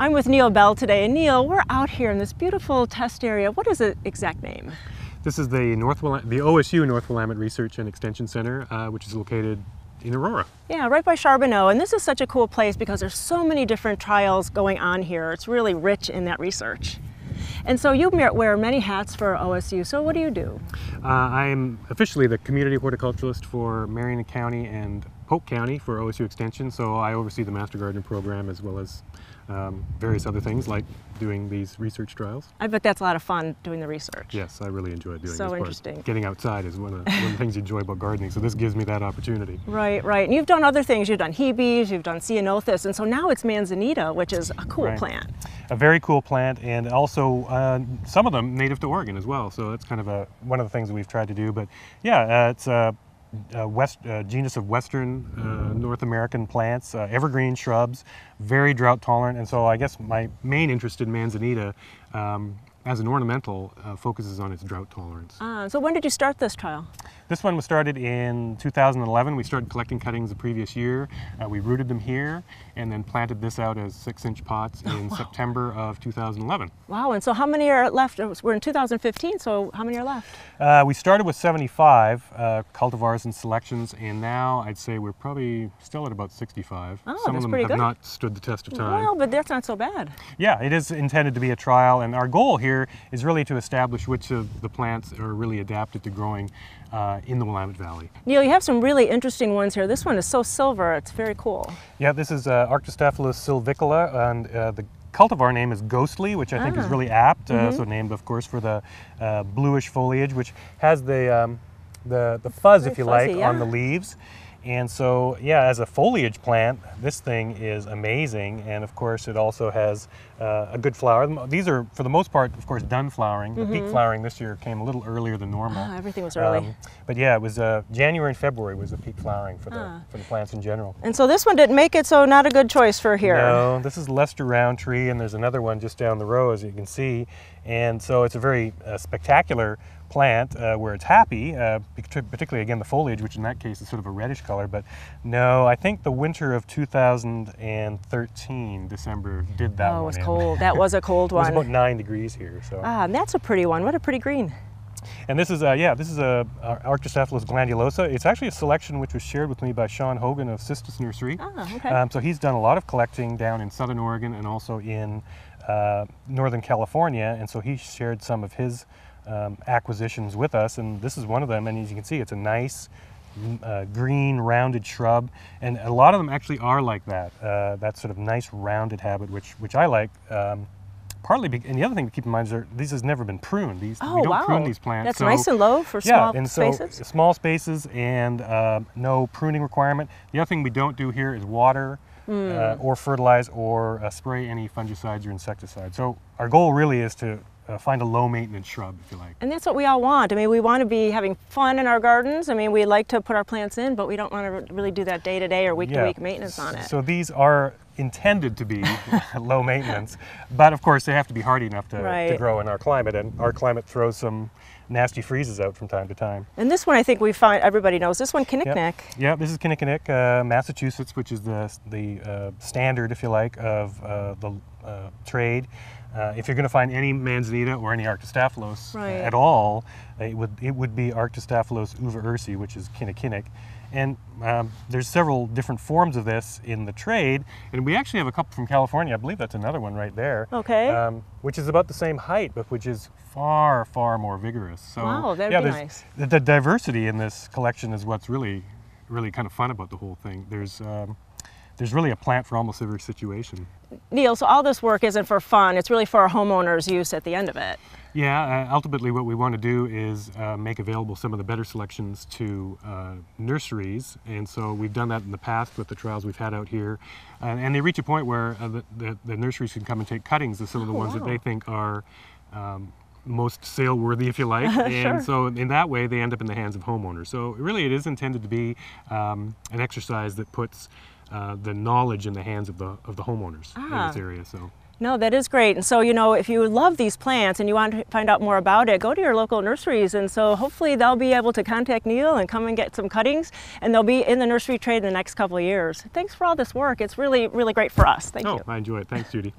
I'm with Neil Bell today. And Neil, we're out here in this beautiful test area. What is the exact name? This is the North the OSU North Willamette Research and Extension Center, uh, which is located in Aurora. Yeah, right by Charbonneau. And this is such a cool place because there's so many different trials going on here. It's really rich in that research. And so you wear many hats for OSU. So what do you do? Uh, I'm officially the community horticulturalist for Marion County and Polk County for OSU Extension. So I oversee the Master Gardener program as well as um, various other things like doing these research trials. I bet that's a lot of fun doing the research. Yes, I really enjoy doing so this. interesting. Getting outside is one of, one of the things you enjoy about gardening, so this gives me that opportunity. Right, right. And you've done other things. You've done Hebes, you've done Ceanothus, and so now it's Manzanita, which is a cool Right. plant. A very cool plant, and also uh, some of them native to Oregon as well. So that's kind of a one of the things that we've tried to do. But yeah, uh, it's a, a west uh, genus of Western uh, North American plants, uh, evergreen shrubs, very drought tolerant. And so I guess my main interest in Manzanita, um, as an ornamental, uh, focuses on its drought tolerance. Ah, so when did you start this trial? This one was started in 2011. We started collecting cuttings the previous year. Uh, we rooted them here and then planted this out as six inch pots in September of 2011. Wow, and so how many are left? We're in 2015, so how many are left? Uh, we started with 75 uh, cultivars and selections, and now I'd say we're probably still at about 65. Oh, Some that's of them have good. not stood the test of time. Well, but that's not so bad. Yeah, it is intended to be a trial, and our goal here is really to establish which of the plants are really adapted to growing uh, in the Willamette Valley. Neil, you have some really interesting ones here. This one is so silver, it's very cool. Yeah, this is uh, Arctostaphylos sylvicola, and uh, the cultivar name is Ghostly, which I think is Ah. really apt. Uh, so named, of course, for the uh, bluish foliage, which has the um, the the fuzz, if you fuzzy, like, on the leaves. And so, yeah, as a foliage plant, this thing is amazing. And of course, it also has uh, a good flower. These are, for the most part, of course, done flowering. The peak flowering this year came a little earlier than normal. Ah, everything was early. Um, but yeah, it was uh, January and February was the peak flowering for the Ah. for the plants in general. and so this one didn't make it, so not a good choice for here. No, this is Lester Rowntree, and there's another one just down the row, as you can see. And so it's a very uh, spectacular plant uh, where it's happy, uh, particularly again the foliage, which in that case is sort of a reddish color. But no, I think the winter of 2013, December, did that oh, it was in. cold. That was a cold one. It was about nine degrees here. So, Ah, and that's a pretty one. What a pretty green. and this is uh, yeah, this is a, uh Arctostaphylos glandulosa. It's actually a selection which was shared with me by Sean Hogan of Cistus Nursery. Ah, okay. Um, so he's done a lot of collecting down in Southern Oregon and also in uh, Northern California, and so he shared some of his um, acquisitions with us, and this is one of them. And as you can see, it's a nice mm, uh, green rounded shrub, and a lot of them actually are like that. Uh, that sort of nice rounded habit, which which I like. Um, Partly, be- and the other thing to keep in mind is that these has never been pruned. These oh, we don't wow. prune these plants. That's so- nice and low for yeah, small and so spaces. small spaces and uh, no pruning requirement. The other thing we don't do here is water uh, or fertilize or uh, spray any fungicides or insecticides. So our goal really is to uh, find a low maintenance shrub, if you like. And that's what we all want. I mean, we want to be having fun in our gardens. I mean, we like to put our plants in, but we don't want to really do that day to day or week to Yeah. week maintenance on it. So these are intended to be low maintenance, but of course they have to be hardy enough to, to grow in our climate, and our climate throws some nasty freezes out from time to time. And this one, I think we find everybody knows. This one, Kinnicknick. Yeah, this is Kinnickinnick, uh, Massachusetts, which is the the uh, standard, if you like, of uh, the uh, trade. Uh, if you're going to find any Manzanita or any Arctostaphylos Right. at all, it would it would be Arctostaphylos uva ursi, which is Kinnickinnick. And um, there's several different forms of this in the trade, and we actually have a couple from California. I believe that's another one right there. Okay. Um, which is about the same height, but which is far, far more vigorous. So Wow, that'd yeah, be nice. The, the diversity in this collection is what's really, really kind of fun about the whole thing. There's, um, there's really a plant for almost every situation. Neil, so all this work isn't for fun. It's really for our homeowners' use at the end of it. Yeah, uh, ultimately what we want to do is uh, make available some of the better selections to uh, nurseries, and so we've done that in the past with the trials we've had out here, uh, and they reach a point where uh, the, the, the nurseries can come and take cuttings of some of the Oh, ones that they think are um, most sale worthy, if you like, Sure. and so in that way they end up in the hands of homeowners. So really, it is intended to be um, an exercise that puts uh, the knowledge in the hands of the of the homeowners in Ah. this area. So. No, that is great. And so, you know, if you love these plants and you want to find out more about it, go to your local nurseries. And so hopefully they'll be able to contact Neil and come and get some cuttings and they'll be in the nursery trade in the next couple of years. Thanks for all this work. It's really, really great for us. Thank Oh, you. I enjoy it. Thanks, Judy.